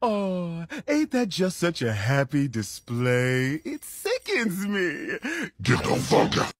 Oh, ain't that just such a happy display? It sickens me. Get the fuck out.